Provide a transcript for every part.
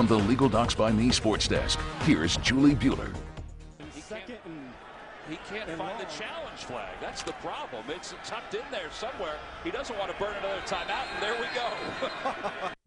From the Legal Docs by Me Sports Desk, here's Julie Buehler. He can't find the challenge flag. That's the problem. It's tucked in there somewhere. He doesn't want to burn another timeout, and there we go.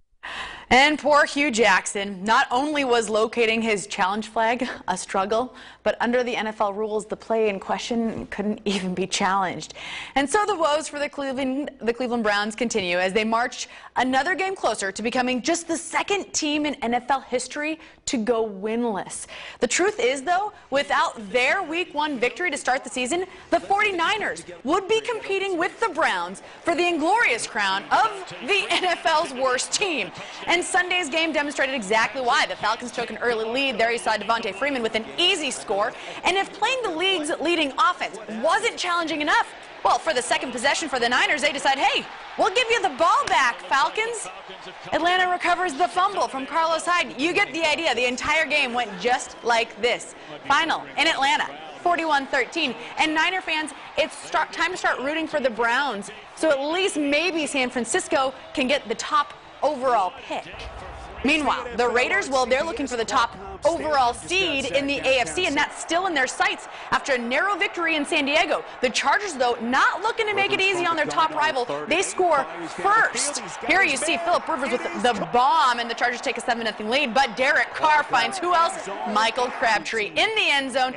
And poor Hue Jackson. Not only was locating his challenge flag a struggle, but under the NFL rules, the play in question couldn't even be challenged. And so the woes for the Cleveland, the Cleveland Browns continue as they march another game closer to becoming just the second team in NFL history to go winless. The truth is, though, without their week one victory to start the season, the 49ers would be competing with the Browns for the inglorious crown of the NFL's worst team. And Sunday's game demonstrated exactly why. The Falcons took an early lead. There you saw Devonta Freeman with an easy score. And if playing the league's leading offense wasn't challenging enough, well, for the second possession for the Niners, they decide, hey, we'll give you the ball back, Falcons. Atlanta recovers the fumble from Carlos Hyde. You get the idea. The entire game went just like this. Final in Atlanta. 41-13. And Niner fans, it's start, time to start rooting for the Browns. So at least maybe San Francisco can get the top overall pick. Meanwhile, the Raiders, well, they're looking for the top overall seed in the AFC, and that's still in their sights after a narrow victory in San Diego. The Chargers, though, not looking to make it easy on their top rival. They score first. Here you see Philip Rivers with the bomb, and the Chargers take a 7-0 lead, but Derek Carr finds who else? Michael Crabtree in the end zone.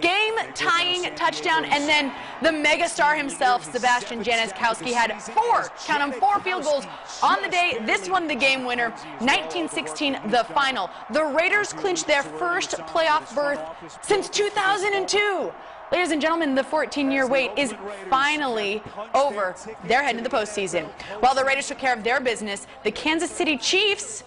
Game-tying touchdown, and then the megastar himself, Sebastian Janikowski, had four, count them, four field goals on the day. This one the game winner, 1916 the final. The Raiders clinched their first playoff berth since 2002. Ladies and gentlemen, the 14-year wait is finally over. They're heading to the postseason. While the Raiders took care of their business, the Kansas City Chiefs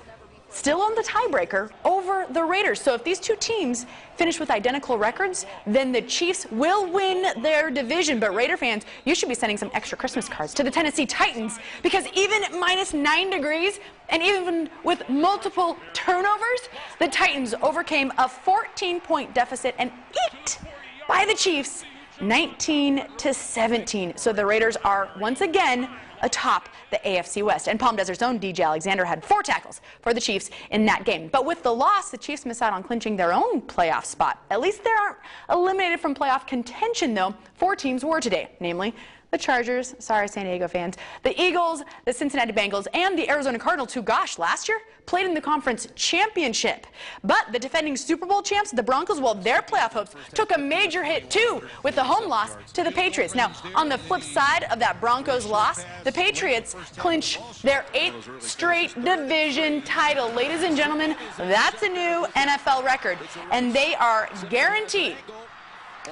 still on the tiebreaker over the Raiders. So if these two teams finish with identical records, then the Chiefs will win their division. But Raider fans, you should be sending some extra Christmas cards to the Tennessee Titans because even minus nine degrees and even with multiple turnovers, the Titans overcame a 14-point deficit and eked by the Chiefs 19 to 17. So the Raiders are once again atop the AFC West. And Palm Desert's own DJ Alexander had four tackles for the Chiefs in that game. But with the loss, the Chiefs miss out on clinching their own playoff spot. At least they aren't eliminated from playoff contention, though. Four teams were today, namely the Chargers, sorry San Diego fans, the Eagles, the Cincinnati Bengals, and the Arizona Cardinals, who, gosh, last year played in the conference championship. But the defending Super Bowl champs, the Broncos, well, their playoff hopes took a major hit, too, with the home loss to the Patriots. Now, on the flip side of that Broncos loss, the Patriots clinch their eighth straight division title. Ladies and gentlemen, that's a new NFL record, and they are guaranteed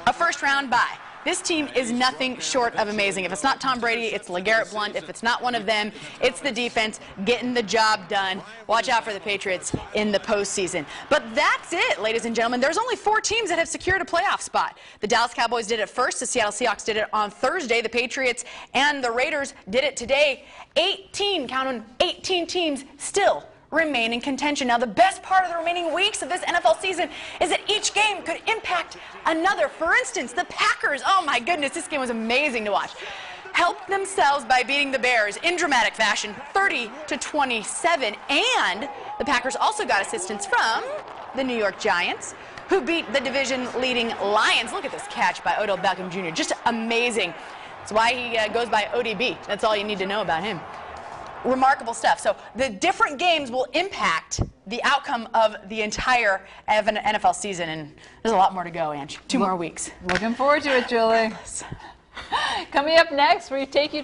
a first round bye. This team is nothing short of amazing. If it's not Tom Brady, it's LeGarrette Blount. If it's not one of them, it's the defense getting the job done. Watch out for the Patriots in the postseason. But that's it, ladies and gentlemen. There's only four teams that have secured a playoff spot. The Dallas Cowboys did it first. The Seattle Seahawks did it on Thursday. The Patriots and the Raiders did it today. 18, count on 18 teams still remain in contention. Now, the best part of the remaining weeks of this NFL season is that each game could impact another. For instance, the Packers, oh my goodness, this game was amazing to watch. Helped themselves by beating the Bears in dramatic fashion, 30 to 27. And the Packers also got assistance from the New York Giants, who beat the division leading Lions. Look at this catch by Odell Beckham Jr. Just amazing. That's why he uh, goes by ODB. That's all you need to know about him remarkable stuff. So the different games will impact the outcome of the entire NFL season, and there's a lot more to go, Ange. Two more weeks. Looking forward to it, Julie. Coming up next, we take you